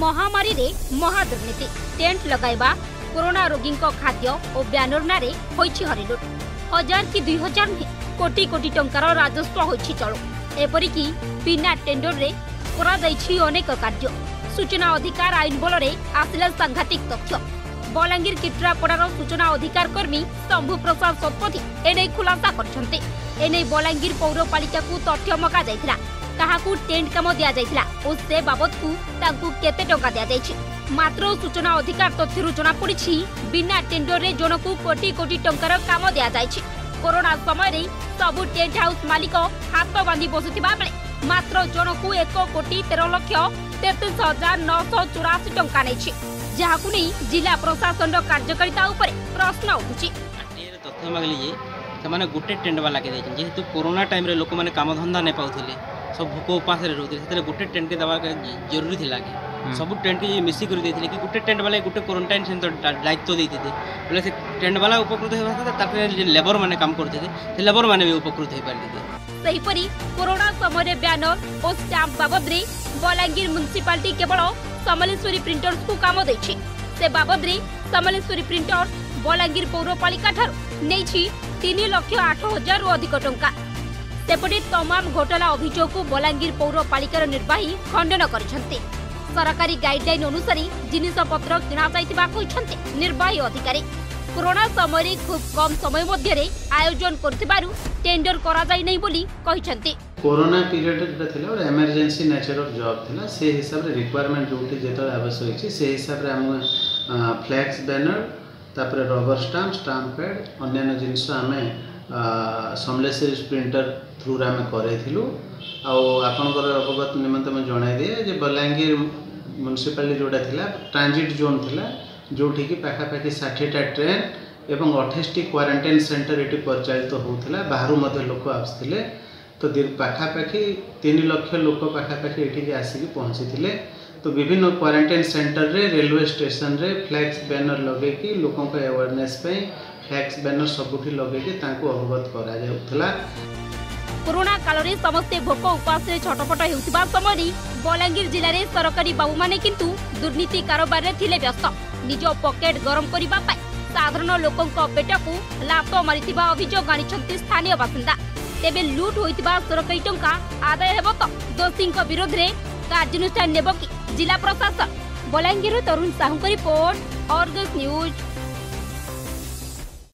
ମହାମାରୀରେ ମହାଦୁର୍ନୀତି ଟେଣ୍ଟ ଲଗାଇବା କରୋନା ରୋଗୀଙ୍କ ଖାଦ୍ୟ ଓ ବ୍ୟାନର ନାଁରେ ହୋଇଛି ହରିଲୁଟ୍ ହଜାର କି ଦୁଇ ହଜାର ନୁହେଁ କୋଟି କୋଟି ଟଙ୍କାର ରାଜସ୍ୱ ହୋଇଛି ଚଳ ଏପରିକି ବିନା ଟେଣ୍ଡରରେ କରାଯାଇଛି ଅନେକ କାର୍ଯ୍ୟ ସୂଚନା ଅଧିକାର ଆଇନ ବଳରେ ଆସିଲା ସାଂଘାତିକ ତଥ୍ୟ ବଲାଙ୍ଗୀର କିଟ୍ରାପଡ଼ାର ସୂଚନା ଅଧିକାର କର୍ମୀ ଶମ୍ଭୁ ପ୍ରସାଦ ଶତପଥୀ ଏନେଇ ଖୁଲାସା କରିଛନ୍ତି ଏନେଇ ବଲାଙ୍ଗୀର ପୌରପାଳିକାକୁ ତଥ୍ୟ ମଗାଯାଇଥିଲା କାହାକୁ ଟେଣ୍ଟ କାମ ଦିଆଯାଇଥିଲା ଓ ସେ ବାବଦକୁ ତାଙ୍କୁ କେତେ ଟଙ୍କା ଦିଆଯାଇଛି ମାତ୍ର ସୂଚନା ଅଧିକାର ତଥ୍ୟରୁ ଜଣାପଡ଼ିଛି ବିନା ଟେଣ୍ଡରରେ ଜଣକୁ କୋଟି କୋଟି ଟଙ୍କାର କାମ ଦିଆଯାଇଛି କରୋନା ସମୟରେ ସବୁ ଟେଣ୍ଟ ହାଉସ୍ ମାଲିକ ହାତ ବାନ୍ଧି ବସୁଥିବା ବେଳେ ମାତ୍ର ଜଣକୁ ଏକ କୋଟି ତେର ଲକ୍ଷ ତେତିଶ ହଜାର ନଅଶହ ଚଉରାଶୀ ଟଙ୍କା ନେଇଛି ଯାହାକୁ ନେଇ ଜିଲ୍ଲା ପ୍ରଶାସନର କାର୍ଯ୍ୟକାରିତା ଉପରେ ପ୍ରଶ୍ନ ଉଠୁଛି ତଥ୍ୟ ମାଗିଲି ଯେ ସେମାନେ ଗୋଟେ ଟେଣ୍ଡ ବାଲାକେ ଦେଇଛନ୍ତି ଯେହେତୁ କରୋନା ଟାଇମ୍ରେ ଲୋକମାନେ କାମଧନ୍ଦା ନେଇ ପାଉଥିଲେ সব ভোক উপাসে রুলে সেতু গোটে টেন্টকে দেওয়া জরুরি লা কি সব টেন্ট মিশিকি দিয়ে কি গোটে টেন্ট বালা গোটে কোয়ারেন্টাইন সেন্টর দায়িত্ব দিয়ে বেলে সে টেন্ট বালা উপকৃত হওয়া তার লেবর মানে কাম করতে সে লেবর মানে উপকৃত হয়ে পারি ସେହିପରି କରୋନା ସମୟରେ ବ୍ୟାନର ଓ ଷ୍ଟାମ୍ପ ବାବଦରେ ବଲାଙ୍ଗୀର ମ୍ୟୁନିସିପାଲିଟି କେବଳ ସମଲେଶ୍ୱରୀ ପ୍ରିଣ୍ଟର୍ସକୁ କାମ ଦେଇଛି ସେ ବାବଦରେ ସମଲେଶ୍ୱରୀ ପ୍ରିଣ୍ଟର୍ସ ବଲାଙ୍ଗୀର ପୌରପାଳିକାଠାରୁ ନେଇଛି ତିନି ଲକ୍ଷ ଆଠ ହଜାରରୁ ଅଧିକ ଟଙ୍କା তেপটে তমাম ঘোটালা অভিযোগকু বলাঙ্গীর পৌরপালিকার নির্বাহী খণ্ডন করেছেন সরকারি গাইডলাইন অনুসারে জিনিসপত্র কিণাযাই নির্বাহী অধিকারী করোনা সময়ে খুব কম সময় মধ্যে আয়োজন করুবার টেন্ডর করা যাই নাই বলি কইছন্তি করোনা পিরিয়ড যেটা ছিল ওর এমার্জেন্সি নেচার অফ জব থিলা সে হিসাবে রিকোয়ারমেন্ট যোটি যেটা আবশ্যক হইছি সে হিসাবে আমি ফ্ল্যাক্স ব্যানর তারপরে রবর স্টাম্প স্টাম্প প্যাড অন্যান্য জিনিস আমি समलेस प्रिंटर थ्रु आम करूँ आउ आपर अवगत निमंत मुझे जनईदे बलांगीर म्यूनिशिपा जोड़ा था ट्रांजिट जोन थी जोटि की पखापाखि षाठीटा ट्रेन और अठाईटी क्वारेटाइन सेन्टर ये परिचालित होता बाहर लोक आसते तो पखापाखि तीन लक्ष लोक पखापाखि ये आसिक पहुँची थे तो विभिन्न क्वारेटाइन सेन्टर में रेलवे स्टेसन फ्लैक्स बैनर लगे लोक एवेरने ফ্ল্যাক্স ଫ୍ଲାକ୍ସ ବ୍ୟାନର ସବୁଠି ଲଗେଇକି অবগত করা କରାଯାଉଥିଲା করোনা কালরে সমস্ত ভোক উপাসে ছটপট হেউথিবা সময়রে বলাঙ্গীর জেলারে সরকারি বাবুমানে কিন্তু দুর্নীতি কারবারে থিলে ব্যস্ত নিজ পকেট গরম করিবা পাই সাধারণ লোকঙ্ক পেটকু লাপ মারিথিবা অভিযোগ আনিছন্তি স্থানীয় বাসিন্দা তেবে লুট হইথিবা সরকারি টঙ্কা আদায় হেব তো দোষীঙ্ক বিরোধে কার্যানুষ্ঠান নেব কি জেলা প্রশাসন বলাঙ্গীর তরুণ ସାହୁଙ୍କ রিপোর্ট ଅର୍ଗସ୍ নিউজ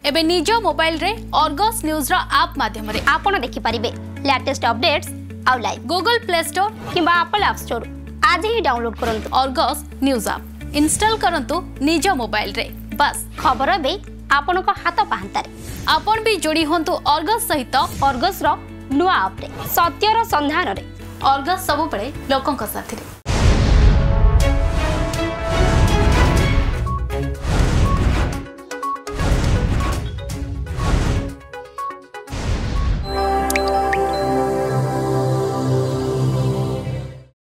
ଏବେ ନିଜ ମୋବାଇଲରେ ଅର୍ଗସ୍ ନ୍ୟୁଜ୍ର ଆପ୍ ମାଧ୍ୟମରେ ଆପଣ ଦେଖିପାରିବେ ଲେଟେଷ୍ଟ ଅପଡେଟ୍ସ ଆଉ ଲାଇଭ୍ ଗୁଗଲ ପ୍ଲେ ଷ୍ଟୋର କିମ୍ବା ଆପଲ୍ ଆପ୍ ଷ୍ଟୋର ଆଜି ହିଁ ଡାଉନଲୋଡ୍ କରନ୍ତୁ ଅର୍ଗସ୍ ନ୍ୟୁଜ୍ ଆପ୍ ଇନଷ୍ଟଲ୍ କରନ୍ତୁ ନିଜ ମୋବାଇଲରେ ବାସ୍ ଖବର ଏବେ ଆପଣଙ୍କ ହାତ ପାହାନ୍ତାରେ ଆପଣ ବି ଯୋଡ଼ି ହୁଅନ୍ତୁ ଅର୍ଗସ୍ ସହିତ ଅର୍ଗସ୍ର ନୂଆ ଆପ୍ରେ ସତ୍ୟର ସନ୍ଧାନରେ ଅର୍ଗସ୍ ସବୁବେଳେ ଲୋକଙ୍କ ସାଥିରେ